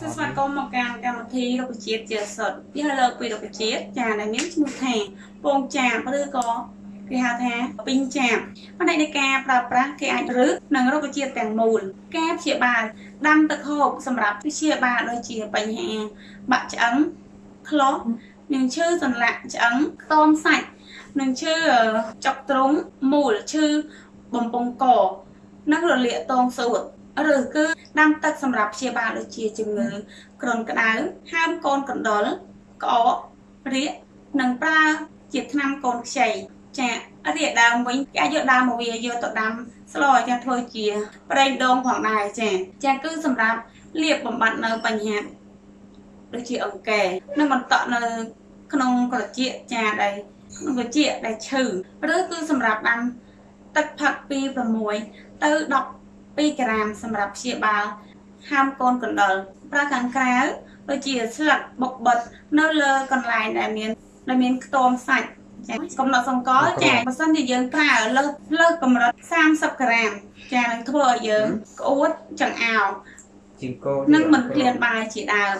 សូមស្វាគមន៍មកកាន់កម្មវិធីរុក្ខជាតិជាសុទ្ធវាលើកពីរុក្ខជាតិចាដែលមានឈ្មោះថាពងចាបឬក៏គេហៅថាពីងចាបផ្នែកនៃការប្រើប្រាស់គេអាចរឹសនឹងរុក្ខជាតិទាំងមូលការព្យាបាលដាំទឹកហូបសម្រាប់ព្យាបាលដូចជាបញ្ហាបាក់ឆ្អឹងខ្លោះនិងឈឺសន្លាក់ឆ្អឹងខ្ទមសាច់និងឈឺចុកទ្រុងមូលឈឺបំពង់កនិងរលាកតងសួត ឬគឺដាំទឹកសម្រាប់ព្យាបាលដូចជាជំងឺគ្រុនក្តៅហើមកូនកណ្ដុរក្អករាកនិងប្រើជាថ្នាំកូនខ្ចីចារាកដើមវិញគេអាចយកដើមមកវាយកទៅដាំស្លចាធ្វើជាប្រេងដូងផងដែរចាចាគឺសម្រាប់លាបបំបត្តិនៅបញ្ហាដូចជាអង្គែនិងបន្តក់នៅក្នុងក្រជាចាដែលក្នុងក្រជាដែលឈឺឬគឺសម្រាប់ដាំទឹកផឹកពី6ទៅ10 2ក្រាមសម្រាប់ព្យាបាលហាមកូនកណ្ដុរប្រើខាងក្រៅដូចជាស្លឹកបុកបិទនៅលើកន្លែងដែលមានដែលមានខ្ទមសាច់ចាកំណត់សង្កលចាបើសិនជាយើងប្រើលើសលើសកម្រិត30ក្រាមចានឹងធ្វើឲ្យយើងក្អួតចង្អោរជាងកោនឹងមិនឃ្លានបាយជាដើម